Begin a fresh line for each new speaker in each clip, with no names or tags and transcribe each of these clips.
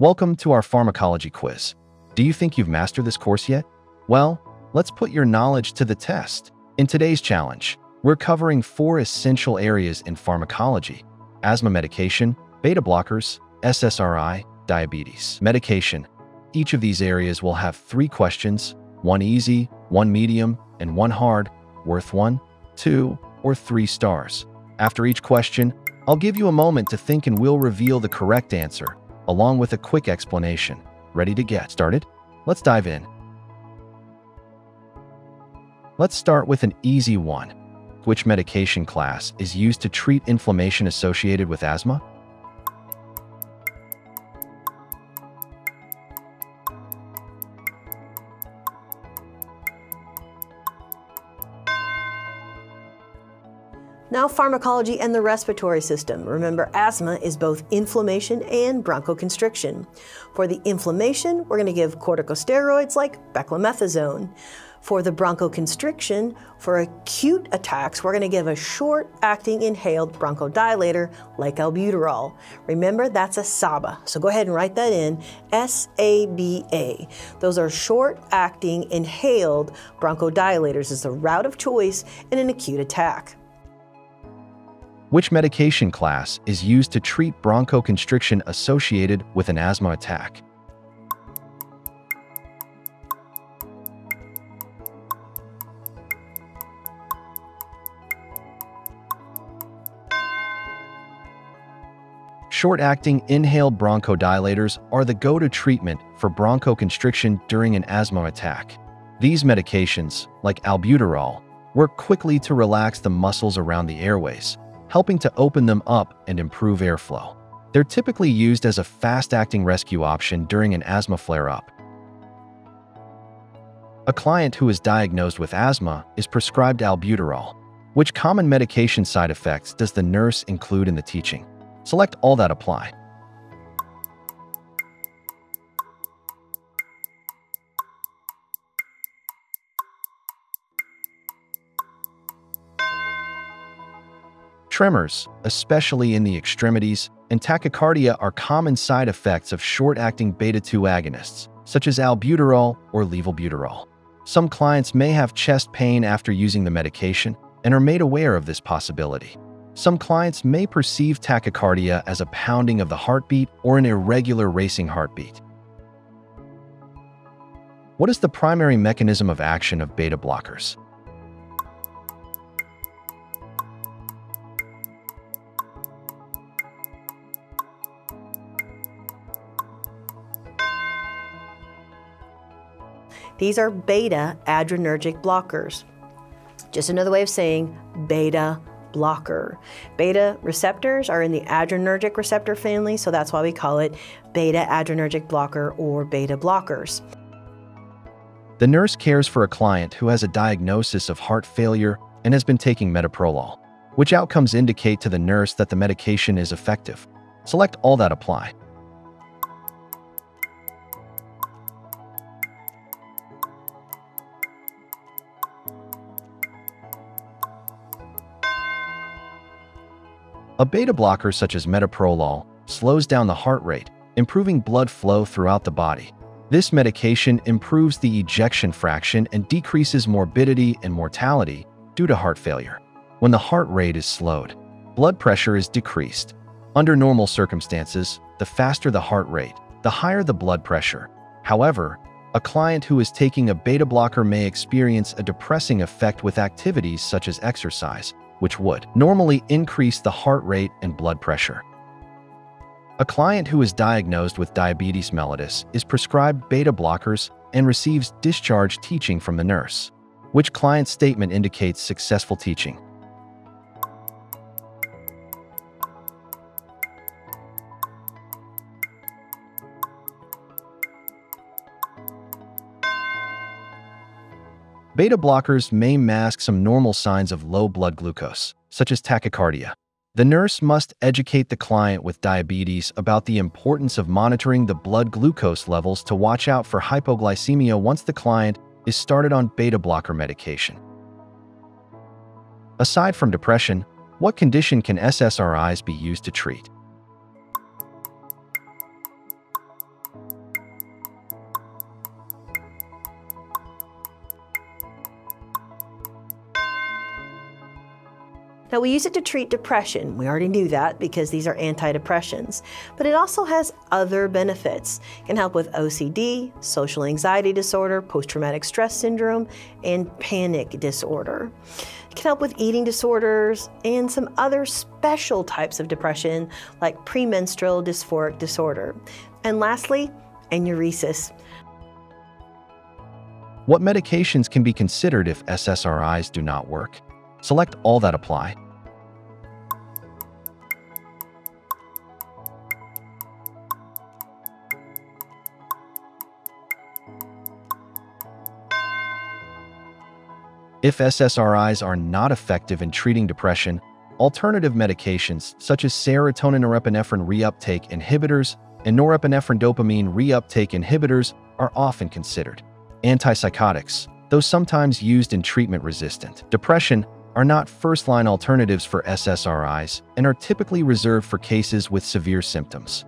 Welcome to our pharmacology quiz. Do you think you've mastered this course yet? Well, let's put your knowledge to the test. In today's challenge, we're covering four essential areas in pharmacology asthma medication, beta blockers, SSRI, diabetes medication. Each of these areas will have three questions one easy, one medium, and one hard, worth one, two, or three stars. After each question, I'll give you a moment to think and we'll reveal the correct answer, along with a quick explanation. Ready to get started? Let's dive in. Let's start with an easy one. Which medication class is used to treat inflammation associated with asthma?
Now pharmacology and the respiratory system. Remember, asthma is both inflammation and bronchoconstriction. For the inflammation, we're going to give corticosteroids like beclomethasone. For the bronchoconstriction, for acute attacks, we're going to give a short-acting inhaled bronchodilator like albuterol. Remember, that's a SABA. So go ahead and write that in, S-A-B-A. Those are short-acting inhaled bronchodilators is the route of choice in an acute attack.
Which medication class is used to treat bronchoconstriction associated with an asthma attack? Short-acting inhaled bronchodilators are the go-to treatment for bronchoconstriction during an asthma attack. These medications, like albuterol, work quickly to relax the muscles around the airways, helping to open them up and improve airflow. They're typically used as a fast-acting rescue option during an asthma flare-up. A client who is diagnosed with asthma is prescribed albuterol. Which common medication side effects does the nurse include in the teaching? Select all that apply. Tremors, especially in the extremities, and tachycardia are common side effects of short-acting beta-2 agonists, such as albuterol or levalbuterol. Some clients may have chest pain after using the medication and are made aware of this possibility. Some clients may perceive tachycardia as a pounding of the heartbeat or an irregular racing heartbeat. What is the primary mechanism of action of beta blockers?
These are beta adrenergic blockers. Just another way of saying beta blocker. Beta receptors are in the adrenergic receptor family, so that's why we call it beta adrenergic blocker or beta blockers.
The nurse cares for a client who has a diagnosis of heart failure and has been taking metoprolol. Which outcomes indicate to the nurse that the medication is effective? Select all that apply. A beta blocker such as metoprolol slows down the heart rate, improving blood flow throughout the body. This medication improves the ejection fraction and decreases morbidity and mortality due to heart failure. When the heart rate is slowed, blood pressure is decreased. Under normal circumstances, the faster the heart rate, the higher the blood pressure. However, a client who is taking a beta blocker may experience a depressing effect with activities such as exercise, which would normally increase the heart rate and blood pressure. A client who is diagnosed with diabetes mellitus is prescribed beta blockers and receives discharge teaching from the nurse. Which client's statement indicates successful teaching? Beta blockers may mask some normal signs of low blood glucose, such as tachycardia. The nurse must educate the client with diabetes about the importance of monitoring the blood glucose levels to watch out for hypoglycemia once the client is started on beta blocker medication. Aside from depression, what condition can SSRIs be used to treat?
Now, we use it to treat depression. We already knew that because these are antidepressants. But it also has other benefits. It can help with OCD, social anxiety disorder, post traumatic stress syndrome, and panic disorder. It can help with eating disorders and some other special types of depression like premenstrual dysphoric disorder. And lastly, enuresis.
What medications can be considered if SSRIs do not work? Select all that apply. If SSRIs are not effective in treating depression, alternative medications such as serotonin norepinephrine reuptake inhibitors and norepinephrine dopamine reuptake inhibitors are often considered. Antipsychotics, though sometimes used in treatment-resistant depression, are not first-line alternatives for SSRIs and are typically reserved for cases with severe symptoms.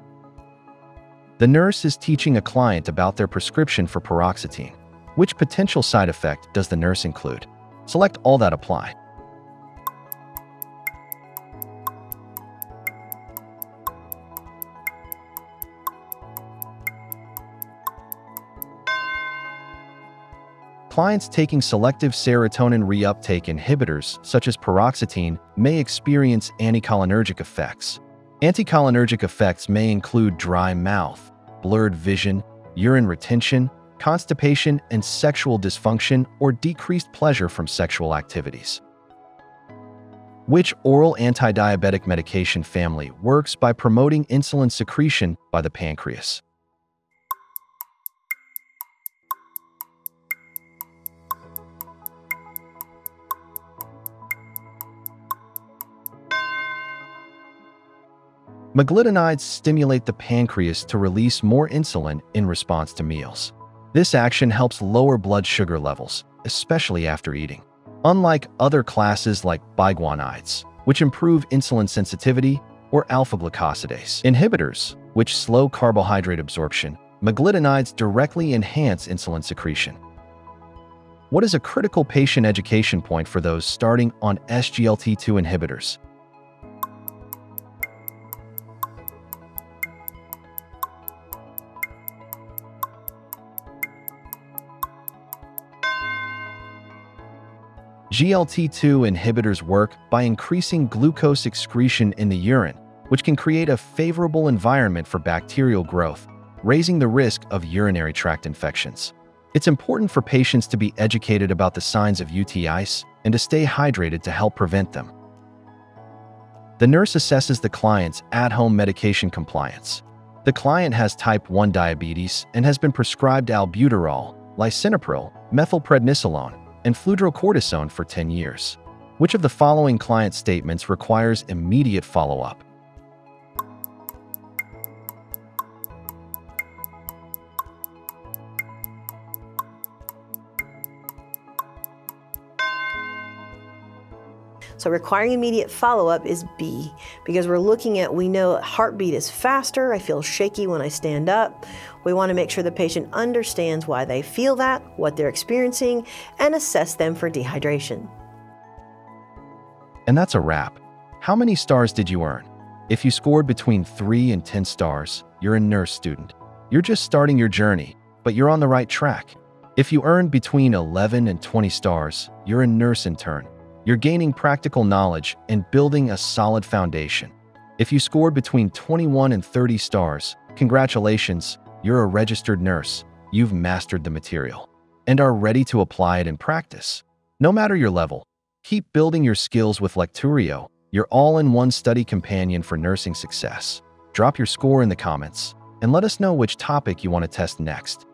The nurse is teaching a client about their prescription for paroxetine. Which potential side effect does the nurse include? Select all that apply. Clients taking selective serotonin reuptake inhibitors, such as paroxetine, may experience anticholinergic effects. Anticholinergic effects may include dry mouth, blurred vision, urine retention, constipation and sexual dysfunction or decreased pleasure from sexual activities. Which oral anti-diabetic medication family works by promoting insulin secretion by the pancreas? Meglitinides stimulate the pancreas to release more insulin in response to meals. This action helps lower blood sugar levels, especially after eating. Unlike other classes like biguanides, which improve insulin sensitivity, or alpha-glucosidase inhibitors, which slow carbohydrate absorption, meglitinides directly enhance insulin secretion. What is a critical patient education point for those starting on SGLT2 inhibitors? SGLT2 inhibitors work by increasing glucose excretion in the urine, which can create a favorable environment for bacterial growth, raising the risk of urinary tract infections. It's important for patients to be educated about the signs of UTIs and to stay hydrated to help prevent them. The nurse assesses the client's at-home medication compliance. The client has type 1 diabetes and has been prescribed albuterol, lisinopril, methylprednisolone, and fludrocortisone for 10 years. Which of the following client statements requires immediate follow-up?
So requiring immediate follow-up is B because we're looking at, we know heartbeat is faster, I feel shaky when I stand up. We want to make sure the patient understands why they feel that, what they're experiencing, and assess them for dehydration.
And that's a wrap. How many stars did you earn? If you scored between 3 and 10 stars, you're a nurse student. You're just starting your journey, but you're on the right track. If you earned between 11 and 20 stars, you're a nurse intern. You're gaining practical knowledge and building a solid foundation. If you scored between 21 and 30 stars, congratulations, you're a registered nurse. You've mastered the material and are ready to apply it in practice. No matter your level, keep building your skills with Lecturio, your all-in-one study companion for nursing success. Drop your score in the comments and let us know which topic you want to test next.